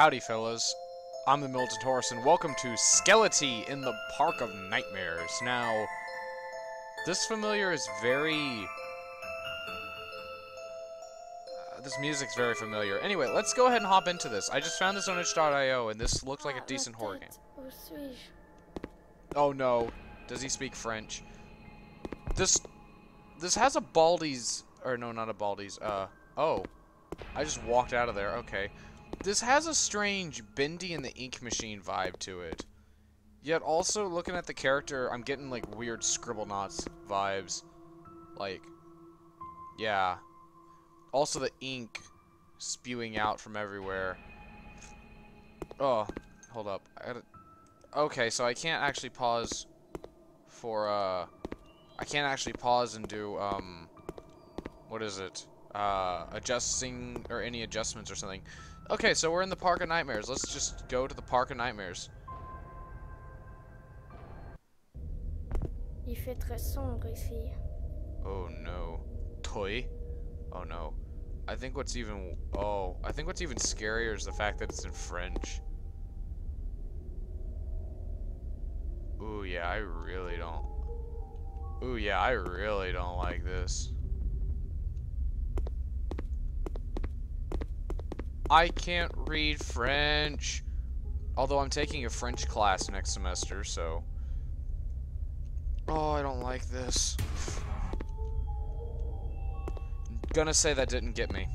Howdy, fellas. I'm the Militant Horse, and welcome to Skelety in the Park of Nightmares. Now, this familiar is very... Uh, this music's very familiar. Anyway, let's go ahead and hop into this. I just found this on itch.io, and this looked like a decent horror game. Oh no. Does he speak French? This this has a Baldi's or no, not a Baldi's. Uh oh. I just walked out of there. Okay. This has a strange Bendy and the Ink Machine vibe to it. Yet also looking at the character, I'm getting like weird Scribblenauts vibes. Like yeah. Also the ink spewing out from everywhere. Oh, hold up. Gotta Okay, so I can't actually pause for, uh, I can't actually pause and do, um, what is it? Uh, adjusting, or any adjustments or something. Okay, so we're in the Park of Nightmares. Let's just go to the Park of Nightmares. Il fait très sombre ici. Oh no. Toy? Oh no. I think what's even, oh, I think what's even scarier is the fact that it's in French. Ooh, yeah, I really don't. Ooh, yeah, I really don't like this. I can't read French. Although I'm taking a French class next semester, so. Oh, I don't like this. I'm Gonna say that didn't get me.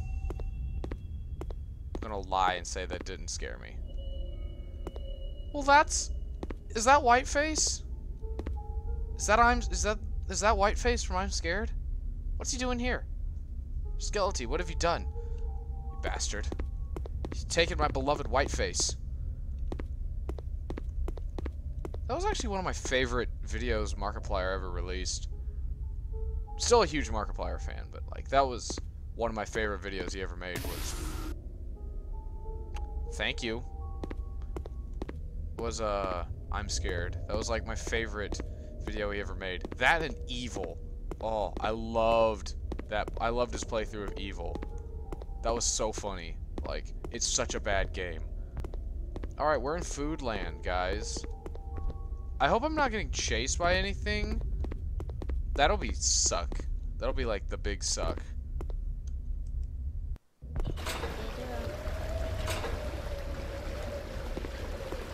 I'm Gonna lie and say that didn't scare me. Well, that's is that Whiteface? Is that I'm is that is that Whiteface from I'm Scared? What's he doing here? Skelety, what have you done? You bastard. You've taken my beloved Whiteface. That was actually one of my favorite videos Markiplier ever released. Still a huge Markiplier fan, but like that was one of my favorite videos he ever made was Thank you. Was uh I'm scared. That was like my favorite video he ever made. That and Evil. Oh, I loved that. I loved his playthrough of Evil. That was so funny. Like, it's such a bad game. Alright, we're in Foodland, guys. I hope I'm not getting chased by anything. That'll be suck. That'll be like the big suck.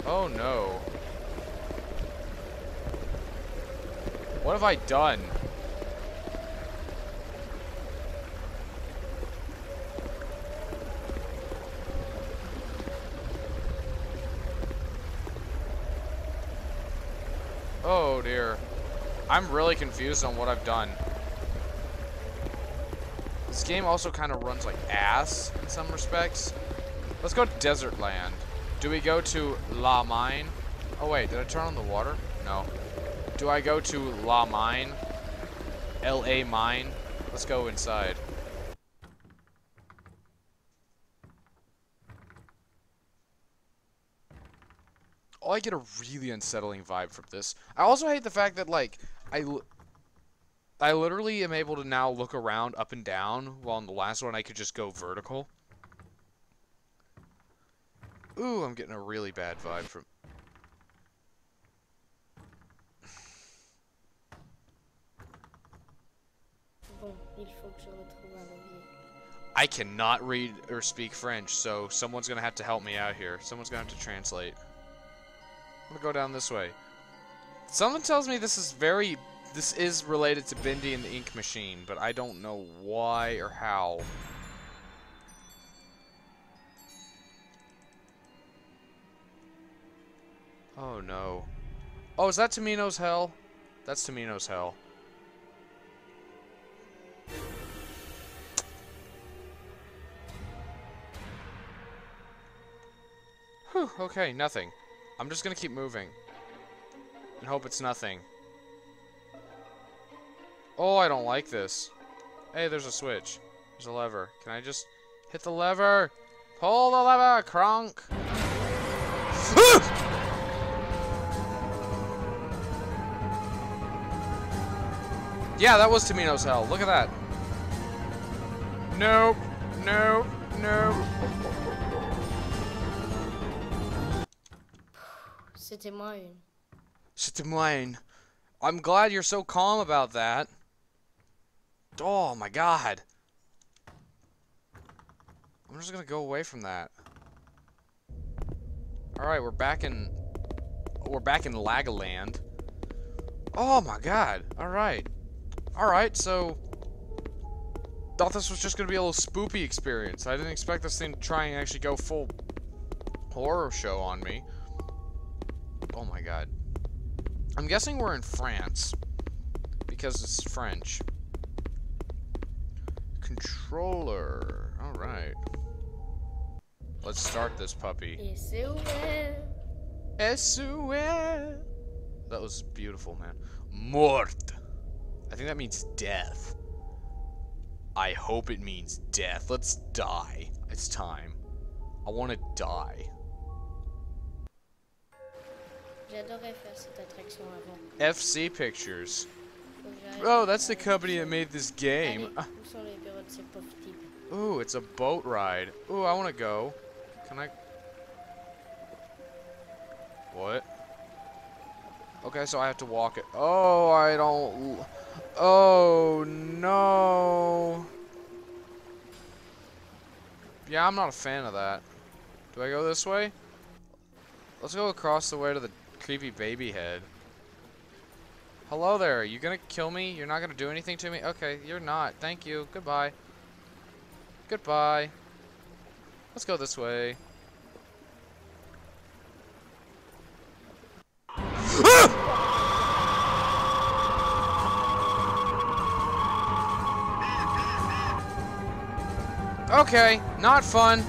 Oh no. What have I done? I'm really confused on what I've done. This game also kind of runs like ass in some respects. Let's go to Desert Land. Do we go to La Mine? Oh wait, did I turn on the water? No. Do I go to La Mine? L.A. Mine? Let's go inside. Oh, I get a really unsettling vibe from this. I also hate the fact that, like, I, I literally am able to now look around up and down, while in the last one I could just go vertical. Ooh, I'm getting a really bad vibe from... Bon, il faut que je retrouve un levier. I cannot read or speak French, so someone's gonna have to help me out here. Someone's gonna have to translate. I'm gonna go down this way. Someone tells me this is very... This is related to Bendy and the Ink Machine, but I don't know why or how. Oh no. Oh, is that Tamino's Hell? That's Tamino's Hell. Whew, okay, nothing. I'm just gonna keep moving. And hope it's nothing. Oh, I don't like this. Hey, there's a switch. There's a lever. Can I just hit the lever? Pull the lever, Kronk! yeah, that was Tamino's hell. Look at that. Nope. Nope. Nope. C'était moi mine. I'm glad you're so calm about that. Oh my god. I'm just gonna go away from that. Alright, we're back in... We're back in Lagaland. Oh my god. Alright. Alright, so... Thought this was just gonna be a little spoopy experience. I didn't expect this thing to try and actually go full horror show on me. Oh my god. I'm guessing we're in France. Because it's French. Controller. Alright. Let's start this puppy. Et c'est ouvert. SOS. That was beautiful, man. Mort. I think that means death. I hope it means death. Let's die. It's time. I want to die. J'adorais faire cette attraction avant. FC Pictures. Faut que j'arrête Oh, that's the company that made this game. Allez, ah. où sont les bureaux de ces pauvres types Ooh, it's a boat ride. Ooh, I want to go. Can I? What? Okay, so I have to walk it. Oh, I don't. Oh no. Yeah, I'm not a fan of that. Do I go this way? Let's go across the way to the creepy baby head. Hello there. You gonna kill me? You're not gonna do anything to me? Okay, you're not. Thank you. Goodbye. Goodbye. Let's go this way. Ah! okay, not fun.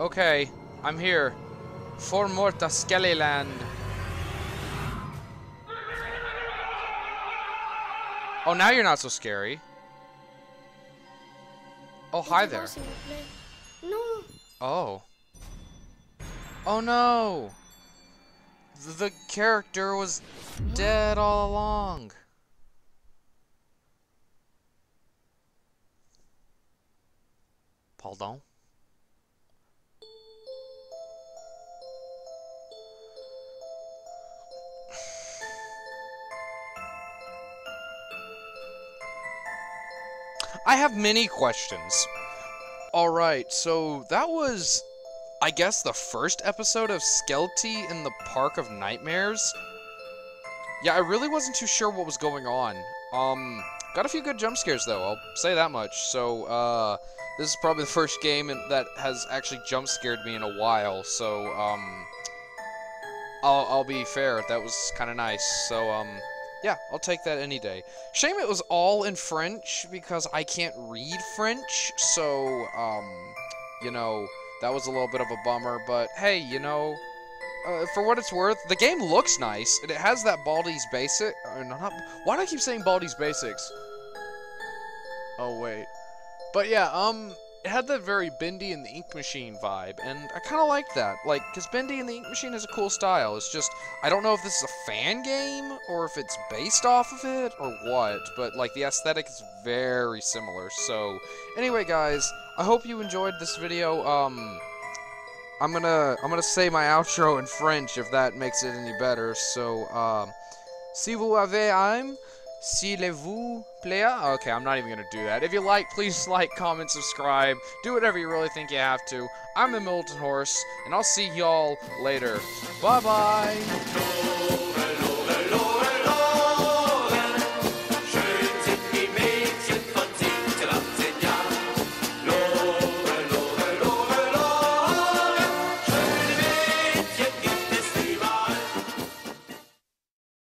Okay, I'm here. For Morta Skellyland. Oh, now you're not so scary. Oh, hi there. s'il vous plaît. Non Oh. Oh no! The character was dead all along. Pardon? I have many questions. Alright, so that was, I guess, the first episode of Skelety in the Park of Nightmares. Yeah, I really wasn't too sure what was going on. Um, got a few good jump scares, though, I'll say that much. So, uh, this is probably the first game that has actually jump scared me in a while, so, um, I'll, I'll be fair, that was kind of nice. So, um, yeah, I'll take that any day. Shame it was all in French because I can't read French, so, um, you know, that was a little bit of a bummer, but hey, you know, uh, for what it's worth, the game looks nice, and it has that Baldi's Basic, or not, why do I keep saying Baldi's Basics? Oh, wait. But yeah, um, it had that very Bendy and the Ink Machine vibe, and I kind of like that. Like, because Bendy and the Ink Machine has a cool style. It's just, I don't know if this is a fan game, or if it's based off of it, or what, but, like, the aesthetic is very similar. So, anyway, guys, I hope you enjoyed this video. Um, I'm gonna, I'm gonna say my outro in French if that makes it any better. So, um, si vous avez aimé, si le vous plaît. Ah, okay, I'm not even gonna do that. If you like, please like, comment, subscribe. Do whatever you really think you have to. I'm the Militant Horse, and I'll see y'all later. Bye bye.